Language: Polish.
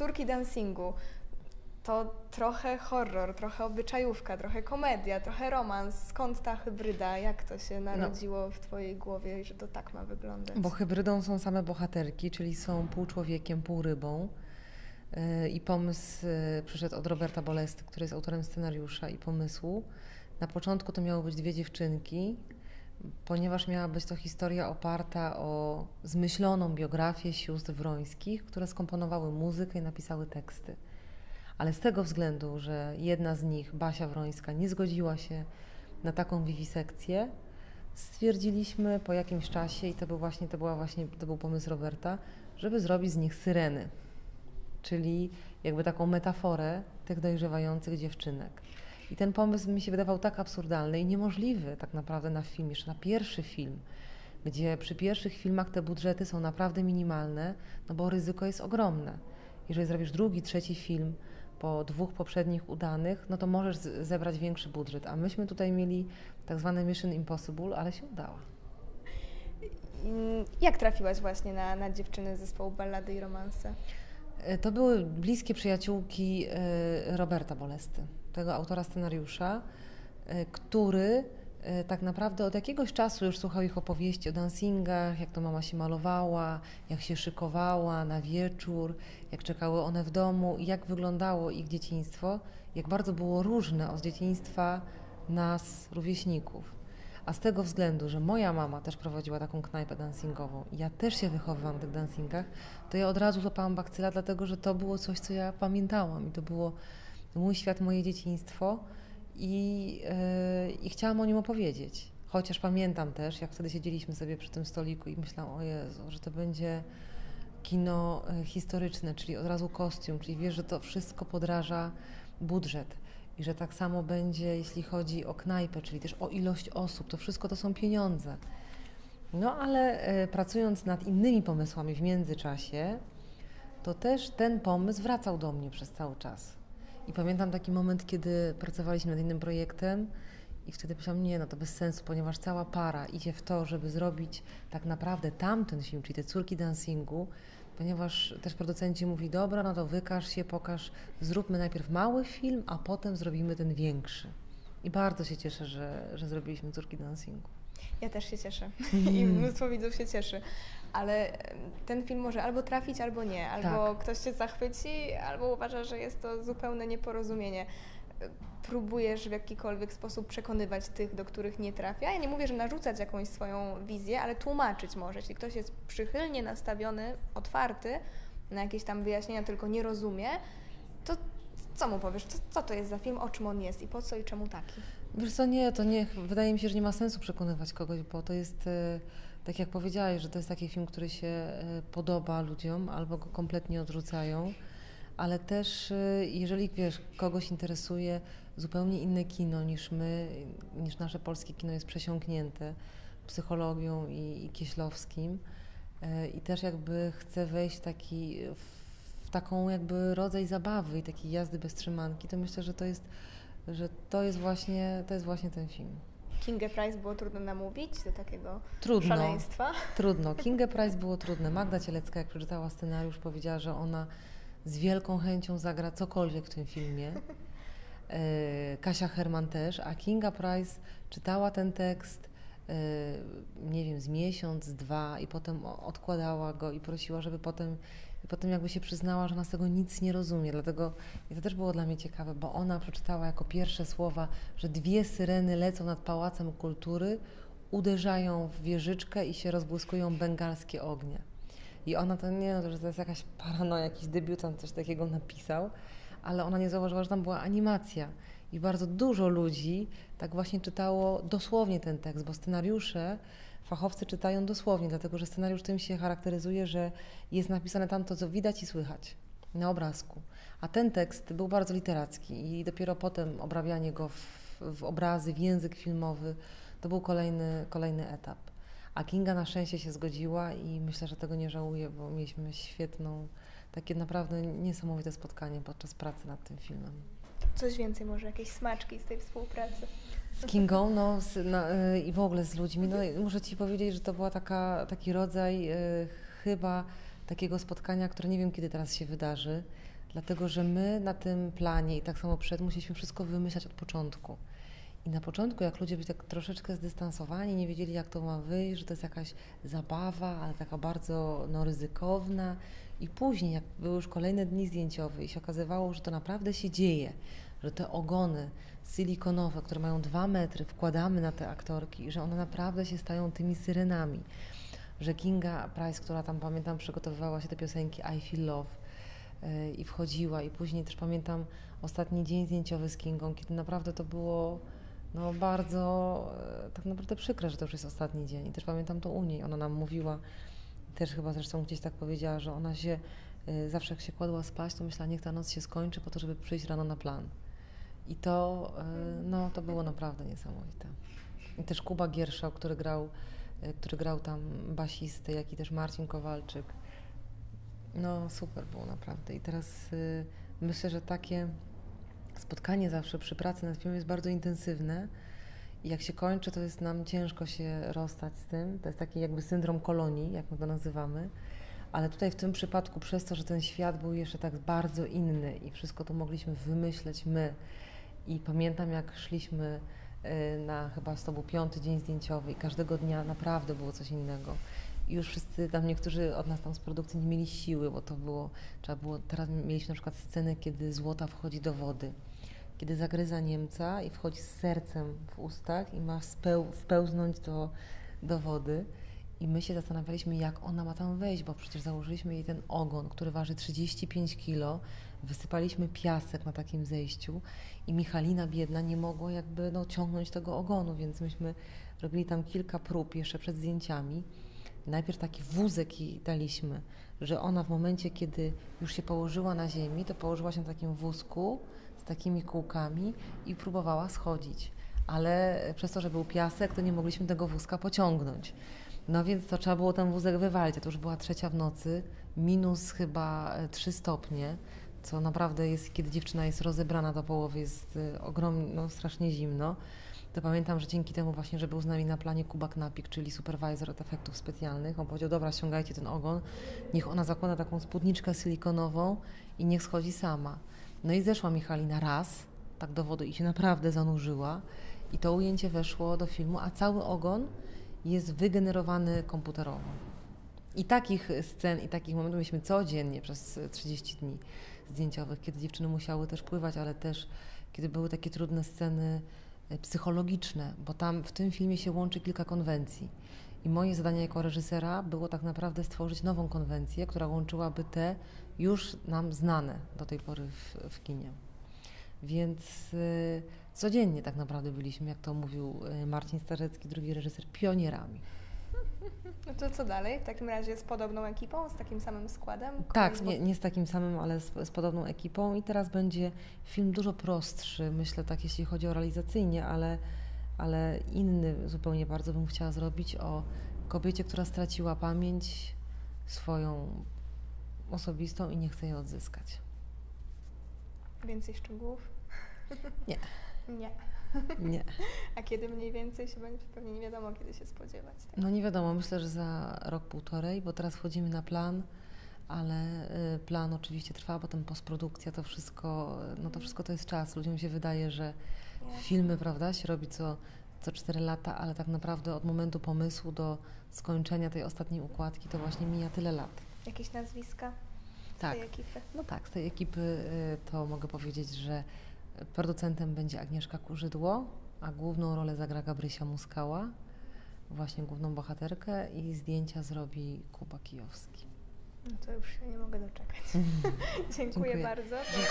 Córki dancingu to trochę horror, trochę obyczajówka, trochę komedia, trochę romans. Skąd ta hybryda? Jak to się narodziło no. w Twojej głowie, że to tak ma wyglądać? Bo hybrydą są same bohaterki, czyli są pół człowiekiem, pół rybą. Y, I pomysł y, przyszedł od Roberta Bolesty, który jest autorem scenariusza i pomysłu. Na początku to miało być dwie dziewczynki, ponieważ miała być to historia oparta o zmyśloną biografię sióstr Wrońskich, które skomponowały muzykę i napisały teksty. Ale z tego względu, że jedna z nich, Basia Wrońska, nie zgodziła się na taką wiwisekcję, stwierdziliśmy po jakimś czasie, i to był właśnie, to była właśnie, to był pomysł Roberta, żeby zrobić z nich syreny, czyli jakby taką metaforę tych dojrzewających dziewczynek. I ten pomysł mi się wydawał tak absurdalny i niemożliwy tak naprawdę na film, jeszcze na pierwszy film, gdzie przy pierwszych filmach te budżety są naprawdę minimalne, no bo ryzyko jest ogromne. Jeżeli zrobisz drugi, trzeci film po dwóch poprzednich udanych, no to możesz zebrać większy budżet. A myśmy tutaj mieli tak zwane Mission Impossible, ale się udało. Jak trafiłaś właśnie na, na dziewczyny z zespołu Ballady i Romanse? E, to były bliskie przyjaciółki e, Roberta Bolesty tego autora scenariusza, e, który e, tak naprawdę od jakiegoś czasu już słuchał ich opowieści o dancingach, jak to mama się malowała, jak się szykowała na wieczór, jak czekały one w domu i jak wyglądało ich dzieciństwo, jak bardzo było różne od dzieciństwa nas, rówieśników. A z tego względu, że moja mama też prowadziła taką knajpę dancingową i ja też się wychowywałam w tych dancingach, to ja od razu złapałam bakcyla, dlatego że to było coś, co ja pamiętałam i to było mój świat, moje dzieciństwo i, yy, i chciałam o nim opowiedzieć. Chociaż pamiętam też, jak wtedy siedzieliśmy sobie przy tym stoliku i myślałam, o Jezu, że to będzie kino e, historyczne, czyli od razu kostium, czyli wiesz, że to wszystko podraża budżet i że tak samo będzie, jeśli chodzi o knajpę, czyli też o ilość osób, to wszystko to są pieniądze. No ale e, pracując nad innymi pomysłami w międzyczasie, to też ten pomysł wracał do mnie przez cały czas. I pamiętam taki moment, kiedy pracowaliśmy nad innym projektem i wtedy myślałam, nie, no to bez sensu, ponieważ cała para idzie w to, żeby zrobić tak naprawdę tamten film, czyli te córki dancingu, ponieważ też producenci mówi, dobra, no to wykaż się, pokaż, zróbmy najpierw mały film, a potem zrobimy ten większy. I bardzo się cieszę, że, że zrobiliśmy córki dancingu. Ja też się cieszę i mnóstwo widzów się cieszy ale ten film może albo trafić, albo nie. Albo tak. ktoś się zachwyci, albo uważa, że jest to zupełne nieporozumienie. Próbujesz w jakikolwiek sposób przekonywać tych, do których nie trafia. Ja nie mówię, że narzucać jakąś swoją wizję, ale tłumaczyć może. Jeśli ktoś jest przychylnie nastawiony, otwarty na jakieś tam wyjaśnienia, tylko nie rozumie, to co mu powiesz? Co, co to jest za film, o czym on jest i po co i czemu taki? Wiesz co, nie, to nie, wydaje mi się, że nie ma sensu przekonywać kogoś, bo to jest... Yy tak jak powiedziałeś, że to jest taki film, który się e, podoba ludziom albo go kompletnie odrzucają, ale też e, jeżeli wiesz, kogoś interesuje zupełnie inne kino niż my, niż nasze polskie kino jest przesiąknięte psychologią i, i kieślowskim e, i też jakby chce wejść taki w taką jakby rodzaj zabawy i takiej jazdy bez trzymanki, to myślę, że to jest, że to jest właśnie, to jest właśnie ten film. Kingę Price było trudno namówić do takiego trudno, szaleństwa? Trudno. Kingę Price było trudne. Magda Cielecka, jak przeczytała scenariusz, powiedziała, że ona z wielką chęcią zagra cokolwiek w tym filmie. E, Kasia Herman też, a Kinga Price czytała ten tekst, e, nie wiem, z miesiąc, dwa i potem odkładała go i prosiła, żeby potem potem jakby się przyznała, że ona z tego nic nie rozumie. Dlatego i to też było dla mnie ciekawe, bo ona przeczytała jako pierwsze słowa, że dwie syreny lecą nad Pałacem Kultury, uderzają w wieżyczkę i się rozbłyskują bengalskie ognie. I ona to nie, no że to jest jakaś paranoja, jakiś debiutant coś takiego napisał, ale ona nie zauważyła, że tam była animacja. I bardzo dużo ludzi tak właśnie czytało dosłownie ten tekst, bo scenariusze fachowcy czytają dosłownie, dlatego że scenariusz tym się charakteryzuje, że jest napisane tam to, co widać i słychać na obrazku. A ten tekst był bardzo literacki i dopiero potem obrabianie go w, w obrazy, w język filmowy, to był kolejny, kolejny etap. A Kinga na szczęście się zgodziła i myślę, że tego nie żałuję, bo mieliśmy świetną, takie naprawdę niesamowite spotkanie podczas pracy nad tym filmem. Coś więcej, może jakieś smaczki z tej współpracy? Z Kingą no, z, no, i w ogóle z ludźmi. No, muszę Ci powiedzieć, że to była taka, taki rodzaj y, chyba takiego spotkania, które nie wiem kiedy teraz się wydarzy, dlatego że my na tym planie i tak samo przed musieliśmy wszystko wymyślać od początku. I na początku, jak ludzie byli tak troszeczkę zdystansowani, nie wiedzieli, jak to ma wyjść, że to jest jakaś zabawa, ale taka bardzo no, ryzykowna. I później, jak były już kolejne dni zdjęciowe i się okazywało, że to naprawdę się dzieje, że te ogony silikonowe, które mają dwa metry, wkładamy na te aktorki że one naprawdę się stają tymi syrenami. Że Kinga Price, która tam pamiętam przygotowywała się do piosenki I Feel Love yy, i wchodziła i później też pamiętam ostatni dzień zdjęciowy z Kingą, kiedy naprawdę to było no bardzo e, tak naprawdę przykre, że to już jest ostatni dzień. I też pamiętam to u niej. Ona nam mówiła, też chyba zresztą gdzieś tak powiedziała, że ona się y, zawsze jak się kładła spać, to myślała, niech ta noc się skończy po to, żeby przyjść rano na plan. I to, y, no, to było naprawdę niesamowite. I też Kuba Gierszał, który grał, y, który grał tam basistę, jak i też Marcin Kowalczyk. No super było naprawdę. I teraz myślę, że takie spotkanie zawsze przy pracy nad filmem jest bardzo intensywne jak się kończy, to jest nam ciężko się rozstać z tym. To jest taki jakby syndrom kolonii, jak my to nazywamy. Ale tutaj w tym przypadku, przez to, że ten świat był jeszcze tak bardzo inny i wszystko to mogliśmy wymyśleć my. I pamiętam, jak szliśmy y, na chyba z tobą piąty dzień zdjęciowy i każdego dnia naprawdę było coś innego. I już wszyscy tam, niektórzy od nas tam z produkcji nie mieli siły, bo to było, trzeba było, teraz mieliśmy na przykład scenę, kiedy złota wchodzi do wody kiedy zagryza Niemca i wchodzi z sercem w ustach i ma speł, wpełznąć do, do wody. I my się zastanawialiśmy, jak ona ma tam wejść, bo przecież założyliśmy jej ten ogon, który waży 35 kilo. Wysypaliśmy piasek na takim zejściu i Michalina biedna nie mogła jakby no, ciągnąć tego ogonu, więc myśmy robili tam kilka prób jeszcze przed zdjęciami. Najpierw taki wózek jej daliśmy, że ona w momencie, kiedy już się położyła na ziemi, to położyła się na takim wózku, takimi kółkami i próbowała schodzić. Ale przez to, że był piasek, to nie mogliśmy tego wózka pociągnąć. No więc to trzeba było ten wózek wywalić. To już była trzecia w nocy, minus chyba 3 stopnie, co naprawdę jest, kiedy dziewczyna jest rozebrana do połowy, jest y, ogromnie, no strasznie zimno. To pamiętam, że dzięki temu właśnie, że był z nami na planie Kuba Knapik, czyli supervisor od efektów specjalnych, on powiedział, dobra, ściągajcie ten ogon, niech ona zakłada taką spódniczkę silikonową i niech schodzi sama. No i zeszła Michalina raz, tak do wody i się naprawdę zanurzyła i to ujęcie weszło do filmu, a cały ogon jest wygenerowany komputerowo. I takich scen i takich momentów mieliśmy codziennie przez 30 dni zdjęciowych, kiedy dziewczyny musiały też pływać, ale też kiedy były takie trudne sceny psychologiczne, bo tam w tym filmie się łączy kilka konwencji. I moje zadanie jako reżysera było tak naprawdę stworzyć nową konwencję, która łączyłaby te już nam znane do tej pory w, w kinie. Więc y, codziennie tak naprawdę byliśmy, jak to mówił y, Marcin Starecki, drugi reżyser, pionierami. No to co dalej? W takim razie z podobną ekipą, z takim samym składem? Tak, nie, nie, z takim samym, ale z, z, podobną ekipą. I teraz będzie film dużo prostszy, myślę, tak jeśli chodzi o realizacyjnie, ale, ale inny zupełnie bardzo bym chciała zrobić o kobiecie, która straciła pamięć swoją osobistą i nie chce jej odzyskać. Więcej szczegółów? Nie. Nie. Nie. A kiedy mniej więcej się będzie? Pewnie nie wiadomo, kiedy się spodziewać. Tak? No nie wiadomo, myślę, że za rok, półtorej, bo teraz wchodzimy na plan, ale y, plan oczywiście trwa, potem postprodukcja, to wszystko, no to mhm. wszystko to jest czas. Ludziom się wydaje, że filmy, prawda, się robi co, co 4 lata, ale tak naprawdę od momentu pomysłu do skończenia tej ostatniej układki to właśnie mija tyle lat. Jakieś nazwiska z tak. tej ekipy? No tak, z tej ekipy y, to mogę powiedzieć, że producentem będzie Agnieszka Kurzydło, a główną rolę zagra Gabrysia Muskała, właśnie główną bohaterkę i zdjęcia zrobi Kuba Kijowski. No to już się nie mogę doczekać. Dziękuję, Dziękuję bardzo. Dziękuję.